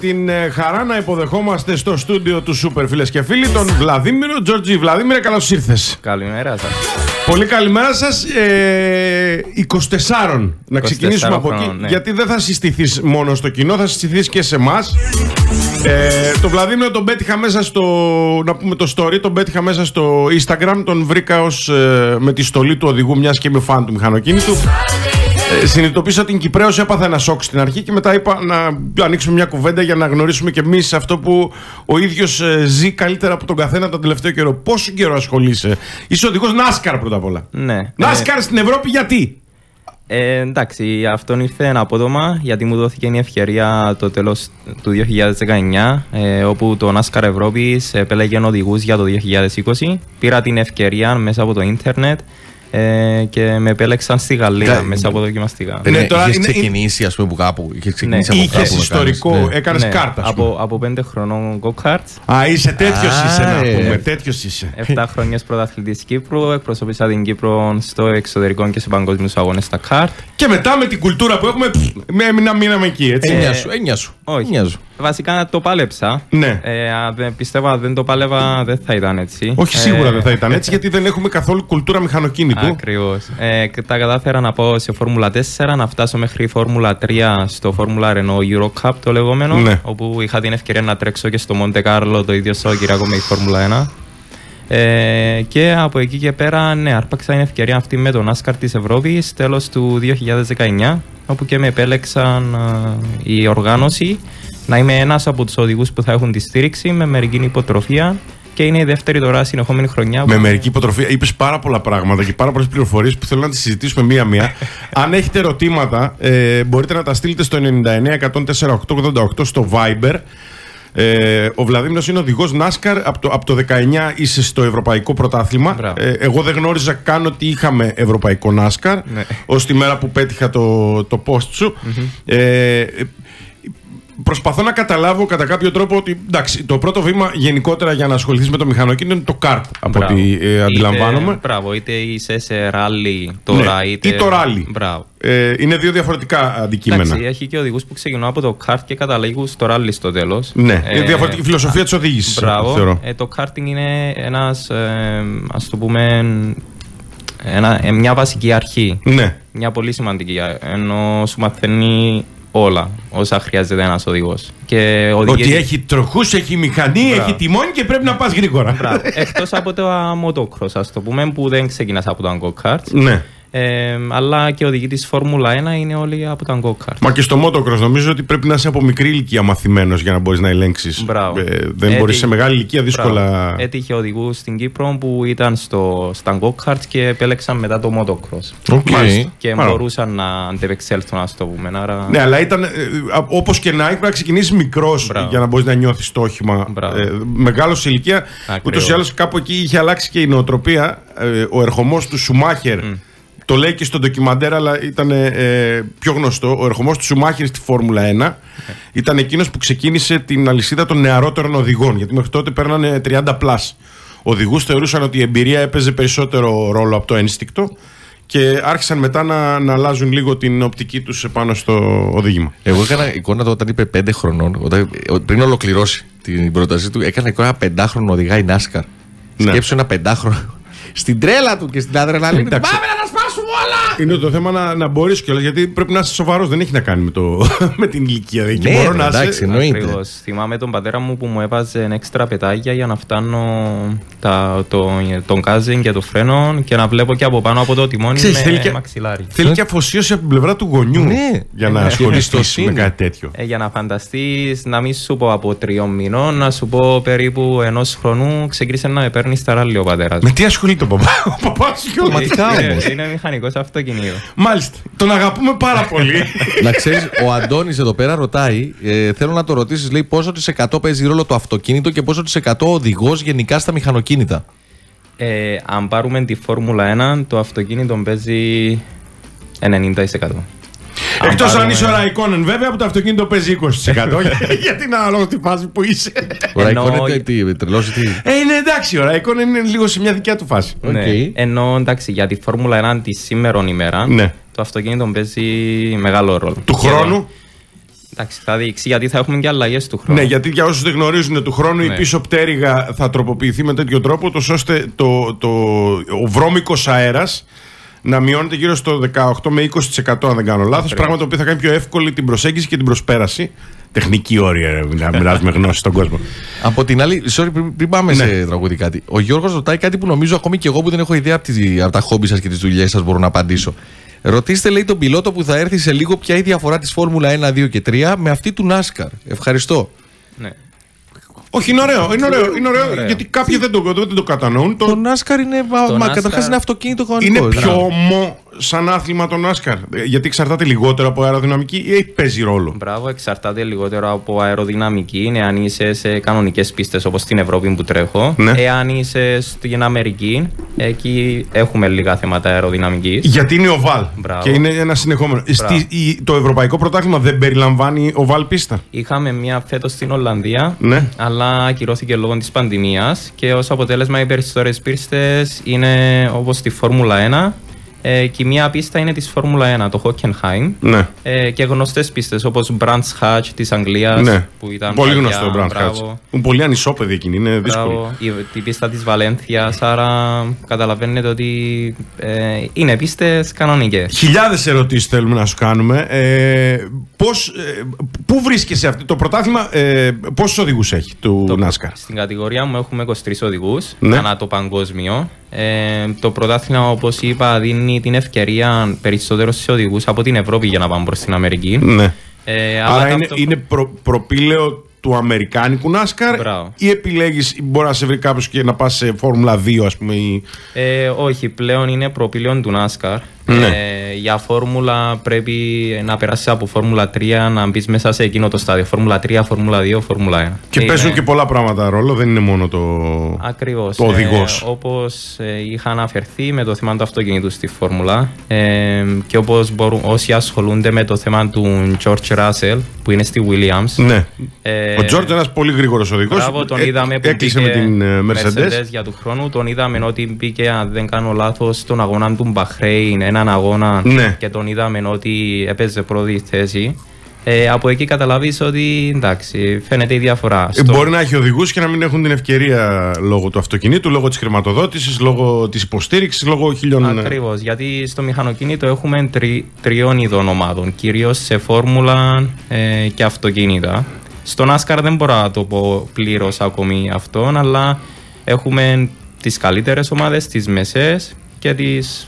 την ε, χαρά να υποδεχόμαστε στο στούντιο του Σούπερ φίλες και φίλοι τον Βλαδίμηρο Τζορτζή. Βλαδίμηρε, καλώς ήρθες. Καλημέρα σας. Πολύ καλημέρα σας. Ε, 24. Να ξεκινήσουμε από εκεί. ναι. Γιατί δεν θα συστηθείς μόνο στο κοινό, θα συστηθείς και σε εμάς. Ε, τον Βλαδίμηρο τον πέτυχα μέσα στο. Να πούμε το story, τον πέτυχα μέσα στο Instagram. Τον βρήκα ως, ε, με τη στολή του οδηγού, μιας και είμαι φαν του μηχανοκίνητου. Ε, συνειδητοποίησα ότι την Κυπρέος έπαθα ένα σοκ στην αρχή και μετά είπα να ανοίξουμε μια κουβέντα για να γνωρίσουμε και εμείς αυτό που ο ίδιος ζει καλύτερα από τον καθένα τον τελευταίο καιρό. Πόσο καιρό ασχολείσαι, Είσαι οδηγός Νάσκαρ πρώτα απ' όλα. Ναι. Νάσκαρ στην Ευρώπη γιατί; Ε, εντάξει, αυτό ήρθε ένα απότομα γιατί μου δόθηκε η ευκαιρία το τέλος του 2019 ε, όπου το NASCAR Ευρώπης επέλεγε οδηγούς για το 2020. Πήρα την ευκαιρία μέσα από το ίντερνετ ε, και με επέλεξαν στη Γαλλία Κα- μέσα από δοκιμαστικά. Ναι, Ναι, τώρα είχες είναι- ξεκινήσει, ας πούμε, από κάπου. Είχες ξεκινήσει από Είχες κάπου να ιστορικό, κάνεις, ναι. έκανες Ναι, κάρτα. ας από, πούμε. από πέντε χρονών go-karts. Α, είσαι τέτοιος Α, είσαι να ε. πούμε. Τέτοιος είσαι. 7 χρόνια πρωταθλητής Κύπρου. Εκπροσωπήσα την Κύπρο στο εξωτερικό και σε παγκόσμιους αγώνες στα καρτ. Και μετά με την κουλτούρα που έχουμε, πφ, με έμεινα μείναμε εκεί, έτσι. Έννοια σου, έννοια σου. Όχι. Έννοια σου. Βασικά το πάλεψα. Ναι. Ε, αν δεν- πιστεύω αν δεν το πάλευα δεν θα ήταν έτσι. Όχι, σίγουρα Ε, δεν θα ήταν έτσι, γιατί δεν έχουμε καθόλου κουλτούρα μηχανοκίνητου. Ακριβώς. Ε, και τα κατάφερα να πάω σε Φόρμουλα 4, να φτάσω μέχρι Φόρμουλα 3 στο Φόρμουλα Renault Euro Cup το λεγόμενο. Ναι. Όπου είχα την ευκαιρία να τρέξω και στο Μοντε Κάρλο το ίδιο Σαββατοκύριακο με η Φόρμουλα 1. Ε, και από εκεί και πέρα, ναι, άρπαξα την ευκαιρία αυτή με τον NASCAR της Ευρώπης τέλος του 2019, όπου και με επέλεξαν α, η οργάνωση να είμαι ένας από τους οδηγούς που θα έχουν τη στήριξη με μερική υποτροφία και είναι η δεύτερη τώρα συνεχόμενη χρονιά Με μερική υποτροφία είπες πάρα πολλά πράγματα και πάρα πολλές πληροφορίες που θέλω να τις συζητήσουμε μία-μία. Αν έχετε ερωτήματα, ε, μπορείτε να τα στείλετε στο 99 104 888 στο Viber. Ε, ο Βλαδίμηρος είναι οδηγός NASCAR. Από το, από το 19 είσαι στο Ευρωπαϊκό Πρωτάθλημα. Μπράβο. Ε, εγώ δεν γνώριζα καν ότι είχαμε Ευρωπαϊκό NASCAR. Ναι. Ως τη μέρα που πέτυχα το, το post σου. Ε, Προσπαθώ να καταλάβω κατά κάποιο τρόπο ότι εντάξει, το πρώτο βήμα γενικότερα για να ασχοληθείς με το μηχανοκίνητο είναι το kart, από Μπράβο. ό,τι ε, αντιλαμβάνομαι. Είτε, μπράβο, είτε είσαι σε ράλι τώρα, Ναι, είτε. ή το ράλι. Μπράβο. Ε, είναι δύο διαφορετικά αντικείμενα. Εντάξει, έχει και οδηγούς που ξεκινούν από το kart και καταλήγουν στο ράλι στο τέλος. Ναι, είναι διαφορετική φιλοσοφία της οδήγησης. Μπράβο. Θεωρώ. Ε, το karting είναι ένας, ε, ας το πούμε, ένα, ε, μια βασική αρχή. Ναι. Μια πολύ σημαντική, ε, ενώ σου μαθαίνει όλα όσα χρειάζεται ένας οδηγός. Και οδηγεί- Ότι έχει τροχούς, έχει μηχανή, Μπράβο. έχει τιμόνι και πρέπει να πας γρήγορα. Μπράβο. Εκτός από το motocross, ας το πούμε, που δεν ξεκινάς από τα go-karts. ναι. Ε, αλλά και οδηγοί της Φόρμουλα 1 είναι όλοι από τα go-kart. Μα και στο motocross νομίζω ότι πρέπει να είσαι από μικρή ηλικία μαθημένος για να μπορείς να ελέγξεις. Μπράβο. δεν Ε, μπορείς τι- σε μεγάλη ηλικία δύσκολα. Μπράβο. Έτυχε οδηγού στην Κύπρο που ήταν στο, στα go-karts και επέλεξαν μετά το motocross. Ok. Μάλιστα. Και Μπράβο. μπορούσαν να αντεπεξέλθουν, ας το πούμε. Άρα... Ναι, αλλά ήταν. Όπως και να έχει, πρέπει να ξεκινήσεις μικρός Μπράβο. για να μπορείς να νιώθεις το όχημα. Μπράβο. Ε, Μεγάλος σε ηλικία. Ακριβώς. Ούτως ή άλλως κάπου εκεί είχε αλλάξει και η νοοτροπία. Ε, ο ερχομός του Σουμάχερ. Το λέει και στο ντοκιμαντέρ, αλλά ήταν ε, πιο γνωστό. Ο ερχομός του Σουμάχερ στη Φόρμουλα 1 ήταν εκείνος που ξεκίνησε την αλυσίδα των νεαρότερων οδηγών. Γιατί μέχρι τότε παίρνανε 30 πλάς. Οδηγούς θεωρούσαν ότι η εμπειρία έπαιζε περισσότερο ρόλο από το ένστικτο και άρχισαν μετά να, να αλλάζουν λίγο την οπτική τους πάνω στο οδήγημα. Εγώ έκανα εικόνα το όταν είπε 5 χρονών, όταν, πριν ολοκληρώσει την πρότασή του, έκανα εικόνα πεντάχρονο οδηγά η NASCAR. Ναι. Σκέψου ένα πεντάχρονο. Στην τρέλα του και στην αδρεναλίνη. του. Εντάξει. Πάμε να τα σπάσουμε όλα! Είναι το θέμα να, να μπορείς κιόλας γιατί πρέπει να είσαι σοβαρός. Δεν έχει να κάνει με, το, με την ηλικία. Εκεί Ναι, μπορώ ρε, να εντάξει, είσαι. εννοείται. Ακριβώς. Θυμάμαι τον πατέρα μου που μου έβαζε έξτρα πετάγια για να φτάνω τα, το, τον κάζιν και το φρένο και να βλέπω και από πάνω από το τιμόνι Ξέρεις, με θέλει και- μαξιλάρι. Θέλει και αφοσίωση από την πλευρά του γονιού Ναι. για να Ναι. ασχοληθείς Εμπιστοσύνη. με κάτι τέτοιο. Ε, για να φανταστείς, να μην σου πω από τριών μηνών, να σου πω περίπου ενός χρονού ξεκίνησε να με παίρνει στα ράλι ο πατέρας Με τι ασχολείται ο παπά, ο παπάς σου; Κιόλα. Πραγματικά όμως. Είναι μηχανικός αυτοκινήτου. Μάλιστα. Τον αγαπούμε πάρα πολύ. να ξέρεις, ο Αντώνης εδώ πέρα ρωτάει, ε, θέλω να το ρωτήσεις, λέει πόσο τη εκατό παίζει ρόλο το αυτοκίνητο και πόσο τη εκατό οδηγός γενικά στα μηχανοκίνητα; Ε, αν πάρουμε τη Φόρμουλα 1, το αυτοκίνητο παίζει 90%. Εκτός αν πάρουμε- είσαι ο Ραϊκόνεν, βέβαια, που το αυτοκίνητο παίζει 20%. Γιατί είναι ανάλογο τη φάση που είσαι. Ο Ενώ- Ραϊκόνεν είναι τι, τρελός ή τι; Ε, είναι εντάξει, ο Ραϊκόνεν είναι λίγο σε μια δικιά του φάση. Οκ. Ναι. Ενώ εντάξει, για τη Φόρμουλα 1 της σήμερον ημέρα, Ναι. το αυτοκίνητο παίζει μεγάλο ρόλο. Του Σχεδόν. χρόνου; Εντάξει, θα δείξει γιατί θα έχουμε και αλλαγές του χρόνου. Ναι, γιατί για όσους δεν γνωρίζουν του χρόνου η Ναι. πίσω πτέρυγα θα τροποποιηθεί με τέτοιο τρόπο, τόσο ώστε το, το, ο βρώμικος αέρας να μειώνεται γύρω στο 18 με 20% αν δεν κάνω λάθος. Πράγμα το οποίο θα κάνει πιο εύκολη την προσέγγιση και την προσπέραση. Τεχνική όρια, ρε, να μοιράζουμε γνώση στον κόσμο. Από την άλλη, sorry, πριν, πριν πάμε Ναι. σε τραγούδι κάτι. Ο Γιώργος ρωτάει κάτι που νομίζω ακόμη και εγώ που δεν έχω ιδέα από, τις, από τα χόμπι σας και τις δουλειές σας μπορώ να απαντήσω. Ρωτήστε, λέει, τον πιλότο που θα έρθει σε λίγο ποια είναι η διαφορά της Φόρμουλα 1, 2 και 3 με αυτή του NASCAR. Ευχαριστώ. Ναι. Όχι, είναι ωραίο, είναι ωραίο, είναι ωραίο Ωραίο. γιατί κάποιοι δεν το, δεν το κατανοούν. Το, Το NASCAR είναι. μα- Το μα, NASCAR καταρχάς είναι αυτοκίνητο είναι κανονικός. πιο ομό σαν άθλημα το NASCAR. Ε, Γιατί εξαρτάται λιγότερο από αεροδυναμική ή παίζει ρόλο; Μπράβο, εξαρτάται λιγότερο από αεροδυναμική. Είναι αν είσαι σε κανονικές πίστες όπως στην Ευρώπη που τρέχω. Ναι. Εάν είσαι στην Αμερική, εκεί έχουμε λίγα θέματα αεροδυναμικής. Γιατί είναι οβάλ. Μπράβο. Και είναι ένα συνεχόμενο. Στη, η- το ευρωπαϊκό πρωτάθλημα δεν περιλαμβάνει οβάλ πίστα. Είχαμε μία φέτος στην Ολλανδία, Ναι. αλλά ακυρώθηκε λόγω της πανδημίας και ως αποτέλεσμα οι περισσότερες πίστες είναι όπως στη Φόρμουλα 1. Ε, και η μία πίστα είναι της Φόρμουλα 1, το Hockenheim. Ναι. Ε, και γνωστές πίστες όπως Brands Hatch της Αγγλίας. ναι. Που ήταν πολύ παλιά, γνωστό ο Μπραντ μπράβο. Χάτς. Είναι πολύ ανισόπεδη εκείνη. Είναι δύσκολη. Μπράβο, η, η πίστα της Βαλένθιας, άρα καταλαβαίνετε ότι ε, είναι πίστες κανονικές. Χιλιάδες ερωτήσεις θέλουμε να σου κάνουμε. Ε, πώς, ε, πού βρίσκεσαι αυτό το πρωτάθλημα, ε, πόσους οδηγούς έχει του Το- NASCAR; Στην κατηγορία μου έχουμε 23 οδηγούς, Ναι. ανά το παγκόσμιο. Ε, το πρωτάθλημα, όπως είπα, δίνει την ευκαιρία περισσότερο σε οδηγούς από την Ευρώπη για να πάμε προς την Αμερική. Ναι. Ε, αλλά Άρα είναι, ταυτόχρονα- είναι προ, προπήλαιο του Αμερικάνικου NASCAR Μπράβο. ή επιλέγεις, μπορεί να σε βρει κάποιος και να πας σε Φόρμουλα 2 ας πούμε ή... Ε, όχι, πλέον είναι προπήλαιον του NASCAR. Ναι. Ε, για φόρμουλα πρέπει να περάσει από Φόρμουλα 3 να μπεις μέσα σε εκείνο το στάδιο. Φόρμουλα 3, Φόρμουλα 2, Φόρμουλα 1. Και παίζουν και πολλά πράγματα ρόλο, δεν είναι μόνο το, Ακριβώς. το οδηγός. Ε, όπως ε, είχα αναφερθεί με το θέμα του αυτοκινήτου στη Φόρμουλα ε, και όπως μπορούν, όσοι ασχολούνται με το θέμα του George Russell που είναι στη Williams. Ναι. Ε, ο Τζόρτζ είναι ένας πολύ γρήγορος οδηγός. Μπράβο, τον Ε, είδαμε που έκλεισε μπήκε με την ε, Mercedes. για τους χρόνους. Τον είδαμε ότι μπήκε, αν δεν κάνω λάθος, στον αγώνα του Μπαχρέιν, έναν αγώνα Ναι. και τον είδαμε ότι έπαιζε πρώτη θέση. Ε, από εκεί καταλάβεις ότι εντάξει, φαίνεται η διαφορά. Ε, Στο- Μπορεί να έχει οδηγούς και να μην έχουν την ευκαιρία λόγω του αυτοκινήτου, λόγω της χρηματοδότησης, λόγω της υποστήριξης, λόγω χιλιών. ε, Ακριβώς, γιατί στο μηχανοκίνητο έχουμε τρι, τριών ειδών ομάδων, κυρίως σε φόρμουλα ε, και αυτοκίνητα. Στο NASCAR δεν μπορώ να το πω πλήρως ακόμη αυτόν, αλλά έχουμε τις καλύτερες ομάδες, τις μεσαίε και τις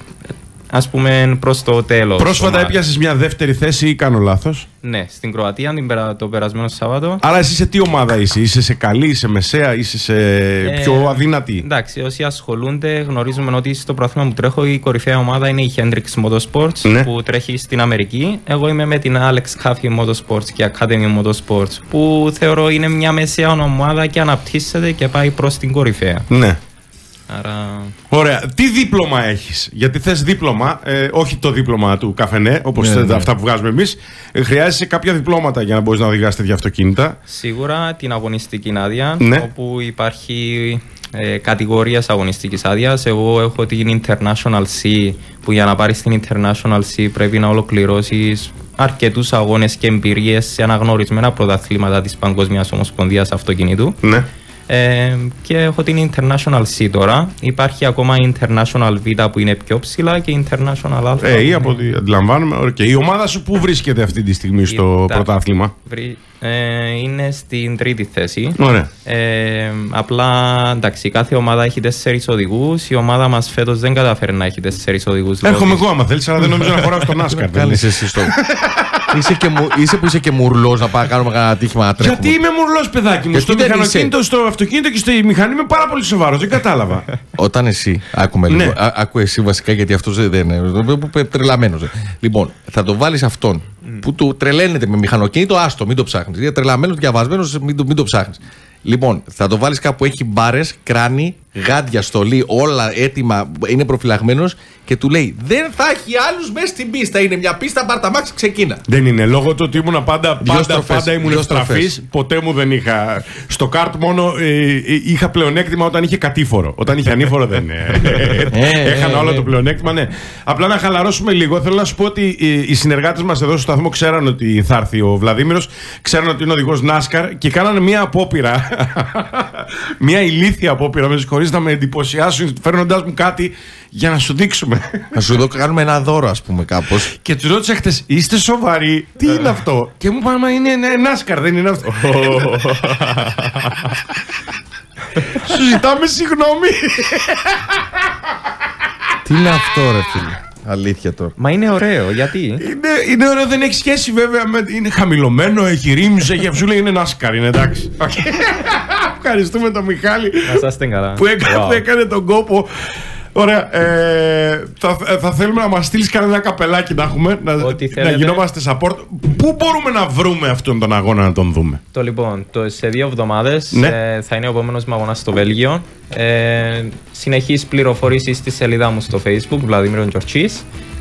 ας πούμε προς το τέλος. Πρόσφατα έπιασες μια δεύτερη θέση ή κάνω λάθος; Ναι, στην Κροατία την περα- το περασμένο Σάββατο. Άρα εσύ σε τι ομάδα είσαι, είσαι σε καλή, είσαι μεσαία, είσαι σε πιο Ε, αδύνατη; Εντάξει, όσοι ασχολούνται γνωρίζουμε ότι στο πρόθυμα που τρέχω η κορυφαία ομάδα είναι η Hendrix Motorsports Ναι. που τρέχει στην Αμερική. Εγώ είμαι με την Alex Caffey Motorsports και Academy Motorsports που θεωρώ είναι μια μεσαία ομάδα και αναπτύσσεται και πάει προς την κορυφαία. Ναι. Άρα Ωραία. Τι δίπλωμα έχεις, Γιατί θες δίπλωμα, ε, όχι το δίπλωμα του καφενέ, όπως Ναι, ναι. αυτά που βγάζουμε εμείς. Ε, χρειάζεσαι κάποια διπλώματα για να μπορείς να οδηγάς τέτοια αυτοκίνητα. σίγουρα την αγωνιστική άδεια Ναι. όπου υπάρχει ε, κατηγορίες αγωνιστικής άδειας. Εγώ έχω την International C που για να πάρεις την International C πρέπει να ολοκληρώσεις αρκετούς αγώνες και εμπειρίες σε αναγνωρισμένα πρωταθλήματα της Παγκοσμίας Ομοσπονδίας Αυτοκινήτου. Ναι. Ε, και έχω την International C τώρα. Υπάρχει ακόμα η International Β που είναι πιο ψηλά και η International Α. Ε, ή από ό,τι αντιλαμβάνομαι. Ωραία. Και η ομάδα σου πού βρίσκεται αυτή τη στιγμή στο Τα- πρωτάθλημα; Βρει- ε, είναι στην τρίτη θέση. Ωραία. Ε, απλά εντάξει, κάθε ομάδα έχει τέσσερις οδηγούς. Η ομάδα μας φέτος δεν καταφέρει να έχει τέσσερις οδηγούς. Έρχομαι εγώ άμα θέλεις, αλλά δεν νομίζω να χωράω στον Άσκαρ. δεν Κάνει είναι. εσύ στο. είσαι, και μου, είσαι που είσαι και μουρλός να πάμε να κάνουμε κανένα ατύχημα να τρέχουμε. Γιατί είμαι μουρλός, παιδάκι μου. Γιατί Στο δεν μηχανοκίνητο, στο αυτοκίνητο και στη μηχανή είμαι πάρα πολύ σοβαρός. Δεν κατάλαβα. Όταν εσύ, άκουμε Ναι. λίγο, α- άκου εσύ βασικά γιατί αυτός δεν είναι τρελαμένος. Λοιπόν, θα το βάλεις αυτόν που του τρελαίνεται με μηχανοκίνητο, άστο, μην το ψάχνεις. Γιατί τρελαμένος, διαβασμένος, μην το, μην το ψάχνεις. Λοιπόν, θα το βάλεις κάπου που έχει μπάρες, κράνη γάντια, στολή, όλα έτοιμα, είναι προφυλαγμένος και του λέει: Δεν θα έχει άλλους μέσα στην πίστα. Είναι μια πίστα, μπαρταμάξ, ξεκίνα. Δεν είναι. Λόγω του ότι ήμουν πάντα, Δυο πάντα, στροφές, πάντα ήμουν δυο ευτραφής. στροφές. Ποτέ μου δεν είχα. Στο καρτ μόνο ε, ε, είχα πλεονέκτημα όταν είχε κατήφορο. Όταν είχε ανήφορο δεν. Ε, Έχανα ε, όλο ε. το πλεονέκτημα, ναι. Απλά να χαλαρώσουμε λίγο. Θέλω να σου πω ότι ε, οι συνεργάτες μας εδώ στο σταθμό ξέραν ότι θα έρθει ο Βλαδίμηρος, ξέραν ότι είναι οδηγός Νάσκαρ και κάνανε μία απόπειρα. μία ηλίθια απόπειρα, με συγχωρείς, να με εντυπωσιάσουν φέρνοντάς μου κάτι για να σου δείξουμε. Να σου δω, κάνουμε ένα δώρο, ας πούμε, κάπως. Και του ρώτησα χτες, είστε σοβαροί, τι είναι αυτό; Και μου είπαν, Μα είναι ναι, NASCAR, δεν είναι αυτό. Σου ζητάμε συγγνώμη. Τι είναι αυτό, ρε φίλε; Αλήθεια τώρα. Μα είναι ωραίο, γιατί; είναι, είναι ωραίο, δεν έχει σχέση βέβαια με. Είναι χαμηλωμένο, έχει rims και σου λέει είναι NASCAR, είναι εντάξει. Οκ. Ευχαριστούμε τον Μιχάλη Να είστε καλά. που έκανε, Wow. έκανε τον κόπο. Ωραία. Ε, θα, θα θέλουμε να μας στείλεις κανένα καπελάκι να έχουμε. Να, Ό,τι να θέλετε. γινόμαστε support. Πού μπορούμε να βρούμε αυτόν τον αγώνα να τον δούμε; Το λοιπόν, το, σε δύο εβδομάδες Ναι. θα είναι ο επόμενος μου αγώνα στο Βέλγιο. Ε, Συνεχείς πληροφορήσεις στη σελίδα μου στο Facebook, Βλαδίμιρο Τζορτσή.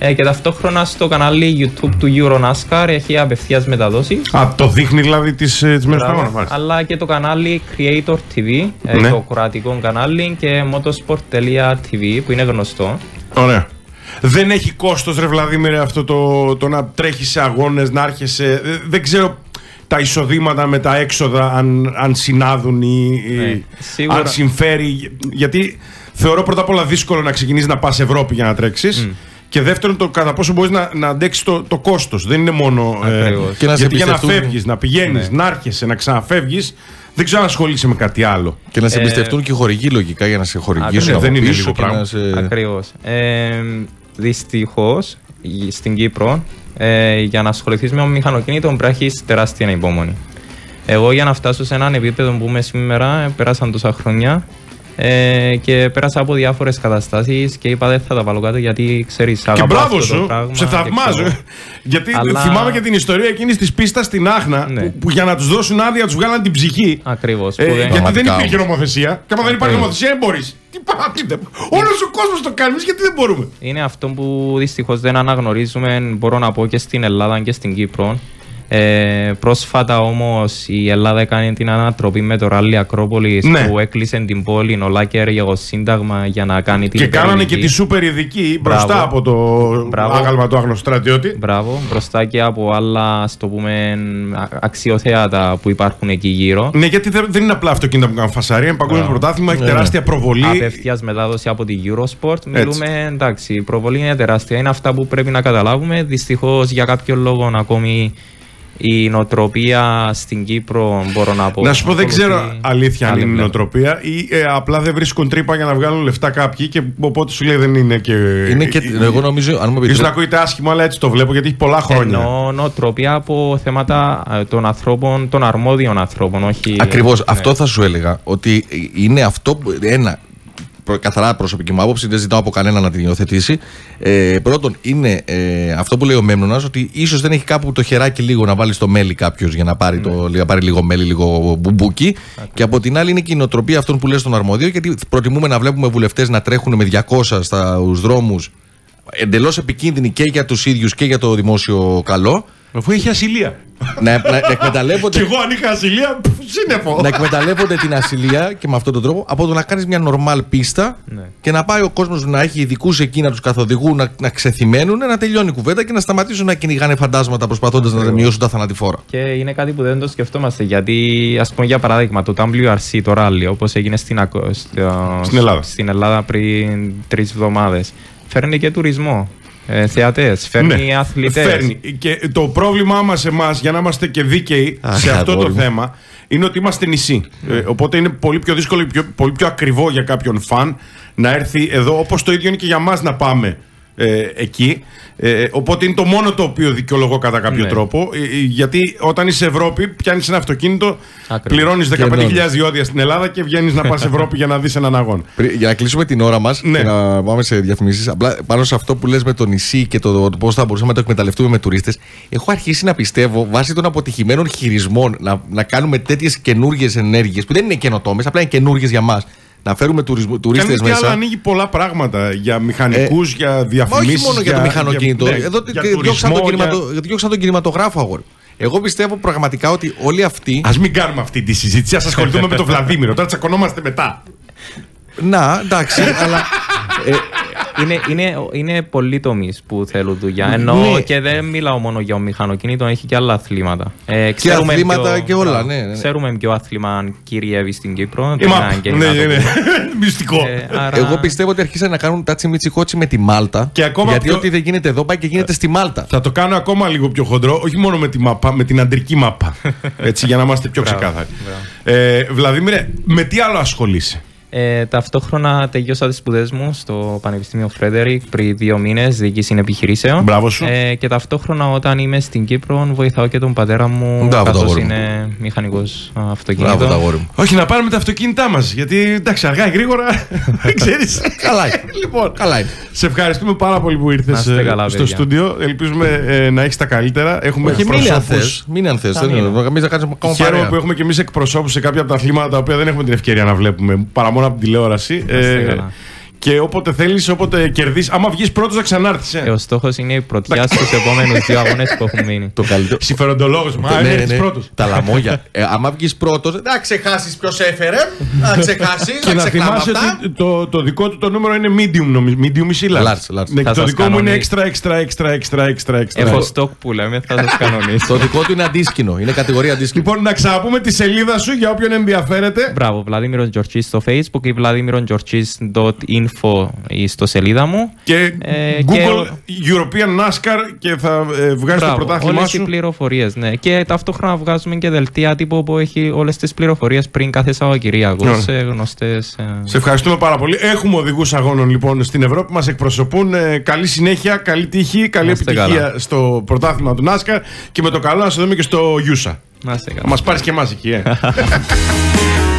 Ε, και ταυτόχρονα στο κανάλι YouTube του Euronascar έχει απευθείας μεταδόσεις. Α, το δείχνει δηλαδή τις τις μέρες του αγώνα. μάλιστα. Αλλά και το κανάλι Creator TV, ε, Ναι. το κροατικό κανάλι και motorsport.tv που είναι γνωστό. Ωραία. Δεν έχει κόστος ρε Βλαδίμηρε αυτό το, το να τρέχεις σε αγώνες, να έρχεσαι. Ε, Δεν ξέρω τα εισοδήματα με τα έξοδα αν, αν συνάδουν ή, ή Ναι, σίγουρα. αν συμφέρει. Γιατί θεωρώ πρώτα απ' όλα δύσκολο να ξεκινήσεις να πας Ευρώπη για να τρέξεις. Και δεύτερον, το κατά πόσο μπορείς να, να αντέξεις το, το κόστος. Δεν είναι μόνο. Ακριβώς. Και να σε γιατί για να εμπιστευτούν. φεύγεις, να πηγαίνεις, Ναι. να έρχεσαι, να ξαναφεύγεις, δεν ξέρω αν ασχολείσαι με κάτι άλλο. Και να σε Ε, εμπιστευτούν και οι χορηγοί λογικά για να σε χορηγήσουν. Ακριβώς. από Δεν είναι πίσω λίγο και πράγμα. να σε- Ακριβώς. Ε, Δυστυχώς στην Κύπρο ε, για να ασχοληθείς με μηχανοκίνητο πρέπει να έχεις τεράστια υπόμονη. Εγώ για να φτάσω σε έναν επίπεδο που είμαι σήμερα, ε, πέρασαν τόσα χρόνια ε, και πέρασα από διάφορες καταστάσεις και είπα δεν θα τα βάλω κάτω γιατί ξέρεις. Και μπράβο σου, σε θαυμάζω. Γιατί Αλλά- θυμάμαι και την ιστορία εκείνης της πίστας στην Άχνα Ναι. που, που για να τους δώσουν άδεια τους βγάλαν την ψυχή. Ακριβώς. Ε, γιατί δεν Πραγματικά υπήρχε όμως. νομοθεσία. Και άμα δεν υπάρχει νομοθεσία, δεν μπορείς. Τι πάτε. Όλος ο κόσμος το κάνει, εμείς γιατί δεν μπορούμε. Είναι αυτό που δυστυχώς δεν αναγνωρίζουμε, μπορώ να πω και στην Ελλάδα και στην Κύπρο. Ε, πρόσφατα όμως η Ελλάδα έκανε την ανατροπή με το ράλι Ακρόπολη Ναι. που έκλεισε την πόλη. Ο Λάκερ για το Σύνταγμα για να κάνει την Και κάνανε και υπερελική. τη σούπερ ειδική μπροστά Μπράβο. από το Μπράβο. άγαλμα του άγνωστου στρατιώτη. Μπράβο, μπροστά και από άλλα ας το πούμε, α- αξιοθέατα που υπάρχουν εκεί γύρω. Ναι, γιατί δεν, δεν είναι απλά αυτοκίνητα που κάνουν φασαρία. Είναι παγκόσμιο πρωτάθλημα, έχει Ναι, τεράστια προβολή. Απευθείας μετάδοση από τη Eurosport. Μιλούμε, εντάξει, η προβολή είναι τεράστια. Είναι αυτά που πρέπει να καταλάβουμε. Δυστυχώς για κάποιο λόγο ακόμη η νοοτροπία στην Κύπρο μπορώ να πω. Να σου πω, δεν ακολουθεί ξέρω αλήθεια αν άλλη είναι πλευρά. νοοτροπία ή ε, απλά δεν βρίσκουν τρύπα για να βγάλουν λεφτά κάποιοι και οπότε σου λέει δεν είναι και. Είναι και. ε, Εγώ νομίζω, αν μου Ίσως να επιτρέπετε. ακούγεται άσχημο, αλλά έτσι το βλέπω γιατί έχει πολλά χρόνια. Εννοώ νοοτροπία από θέματα ε, των ανθρώπων, των αρμόδιων ανθρώπων, όχι. Ακριβώς. Ναι. Αυτό θα σου έλεγα. Ότι είναι αυτό που. Ένα. Προ- Καθαρά προσωπική μου άποψη, δεν ζητάω από κανένα να την υιοθετήσει. Ε, πρώτον, είναι ε, αυτό που λέει ο Μέμνονας, ότι ίσως δεν έχει κάπου το χεράκι λίγο να βάλει στο μέλι κάποιος για να πάρει, το, να πάρει λίγο μέλι, λίγο μπουμπούκι. Και από την άλλη είναι και η νοοτροπία αυτών που λες στον αρμοδίο, γιατί προτιμούμε να βλέπουμε βουλευτές να τρέχουν με 200 στους δρόμους εντελώς επικίνδυνοι και για τους ίδιους και για το δημόσιο καλό. Αφού έχει ασυλία. να, να, να εκμεταλλεύονται Κι εγώ αν είχα ασυλία, πφ, σύννεφο. να εκμεταλλεύονται την ασυλία και με αυτόν τον τρόπο από το να κάνεις μια νορμάλ πίστα Ναι. και να πάει ο κόσμος να έχει ειδικούς εκεί να τους καθοδηγούν, να, να ξεθυμένουν, να τελειώνει η κουβέντα και να σταματήσουν να κυνηγάνε φαντάσματα προσπαθώντας να μειώσουν τα θανατηφόρα. Και είναι κάτι που δεν το σκεφτόμαστε. Γιατί, ας πούμε, για παράδειγμα, το WRC, το ράλι, όπως έγινε στην, ακο- στο- Στην Ελλάδα. στην Ελλάδα πριν τρεις εβδομάδες, φέρνει και τουρισμό. Ε, Θεατές, φέρνει Ναι, αθλητές. Φέρνει. Και το πρόβλημά μας εμάς, για να είμαστε και δίκαιοι Αχ, σε αυτό το αγόρι μου. θέμα, είναι ότι είμαστε νησί. Ναι. Ε, οπότε είναι πολύ πιο δύσκολο, πιο, πολύ πιο ακριβό για κάποιον φαν να έρθει εδώ, όπως το ίδιο είναι και για μας να πάμε ε, εκεί. Ε, οπότε είναι το μόνο το οποίο δικαιολογώ κατά κάποιο Ναι. τρόπο. Ε, ε, γιατί όταν είσαι Ευρώπη, πιάνεις ένα αυτοκίνητο, Ακριβώς. πληρώνεις Και 15.000 ενώνεις. διόδια στην Ελλάδα και βγαίνεις να πας Ευρώπη για να δεις έναν αγώνα. Πρι- Για να κλείσουμε την ώρα μας Ναι. και να πάμε σε διαφημίσεις, απλά πάνω σε αυτό που λες με το νησί και το, το πώς θα μπορούσαμε να το εκμεταλλευτούμε με τουρίστες, έχω αρχίσει να πιστεύω βάσει των αποτυχημένων χειρισμών να, να κάνουμε τέτοιες καινούργιες ενέργειες που δεν είναι καινοτόμες, απλά είναι καινούργιες για μας. Να φέρουμε τουρίστες μέσα. μέσα. Αλλά ανοίγει πολλά πράγματα για μηχανικούς, ε, για διαφημίσεις. Όχι μόνο για, το μηχανοκίνητο. Για, Εδώ για διώξαν, τον κινηματο, διώξαν τον κινηματογράφο αγόρι. Εγώ πιστεύω πραγματικά ότι όλοι αυτοί. Α μην κάνουμε αυτή τη συζήτηση, ας ασχοληθούμε με τον Βλαδίμηρο. Τώρα τσακωνόμαστε μετά. Να, εντάξει, αλλά. Ε, είναι, είναι, είναι πολλοί τομείς που θέλουν δουλειά. Ενώ ναι. και δεν μιλάω μόνο για μηχανοκίνητο, έχει και άλλα αθλήματα. Ε, και αθλήματα ποιο, και όλα, ναι, ναι. Ξέρουμε ποιο άθλημα κυριεύει στην Κύπρο. Η ναι, ναι, ναι. Μυστικό. Ε, άρα... Εγώ πιστεύω ότι αρχίσαν να κάνουν τάτσι μιτσικότσι με τη Μάλτα. Και ακόμα γιατί πιο... ό,τι δεν γίνεται εδώ πάει και γίνεται στη Μάλτα. Θα το κάνω ακόμα λίγο πιο χοντρό, όχι μόνο με τη μαπά, με την αντρική μαπά. Έτσι, για να είμαστε πιο ξεκάθαροι. Ε, Βλαδίμηρε, με τι άλλο ασχολείσαι; Ε, ταυτόχρονα τελειώσα τις σπουδές μου στο Πανεπιστήμιο Φρέντερικ πριν δύο μήνες, διοίκηση επιχειρήσεων. Μπράβο σου. Ε, και ταυτόχρονα όταν είμαι στην Κύπρο, βοηθάω και τον πατέρα μου, καθώς είναι μηχανικός αυτοκίνητο. Μπράβο, αγόρι μου. Όχι, να πάρουμε τα αυτοκίνητά μας. Γιατί εντάξει, αργά ή γρήγορα. Δεν ξέρεις. Καλά είναι. λοιπόν, καλά είναι. Σε ευχαριστούμε πάρα πολύ που ήρθες ε, στο στούντιο. Ελπίζουμε ε, να έχεις τα καλύτερα. Έχουμε εκπροσώπους. Μην αν θες. Χαίρομαι που έχουμε και εμείς εκπροσώπους σε κάποια από τα αθλήματα τα οποία δεν έχουμε την ευκαιρία να βλέπουμε παρά μόνο από την τηλεόραση. Ε, και όποτε θέλεις, όποτε κερδίσεις. Άμα βγεις πρώτος, θα ξανάρθεις. Ε. ο στόχος είναι η πρωτιά στους επόμενους δύο αγώνες που έχουν μείνει. Το καλύτερο. Συμφεροντολόγος μου. Ναι, ναι, ναι. πρώτος. Τα λαμόγια. ε, άμα βγεις πρώτος, δεν θα ξεχάσεις ποιος έφερε. Θα ξεχάσεις. και να θυμάσαι ότι το, το δικό του το νούμερο είναι medium, νομίζω. Medium ή large. Ναι, το δικό μου είναι extra, extra, extra, extra, extra. extra. Έχω stock που λέμε, θα σας κανονίσω. το δικό του είναι αντίσκηνο. Είναι κατηγορία αντίσκηνο. Λοιπόν, να ξαναπούμε τη σελίδα σου για όποιον ενδιαφέρεται. Μπράβο, Βλαδίμηρο Τζορτζή στο facebook ή vladimirongeorgis.info στο σελίδα μου. Και ε, Google και... European NASCAR και θα ε, βγάζει το πρωτάθλημα όλες σου. Όλε οι πληροφορίες, ναι. Και ταυτόχρονα βγάζουμε και δελτία τύπου που έχει όλες τις πληροφορίες πριν κάθε Σαββατοκυριακό yeah. σε γνωστές. Ε... Σε ευχαριστούμε πάρα πολύ. Έχουμε οδηγούς αγώνων λοιπόν στην Ευρώπη. Μας εκπροσωπούν. Ε, καλή συνέχεια, καλή τύχη, καλή Είμαστε επιτυχία καλά. στο πρωτάθλημα του NASCAR και με το καλό να σε δούμε και στο Γιούσα. Να Μας πάρεις και εμάς εκεί, ε.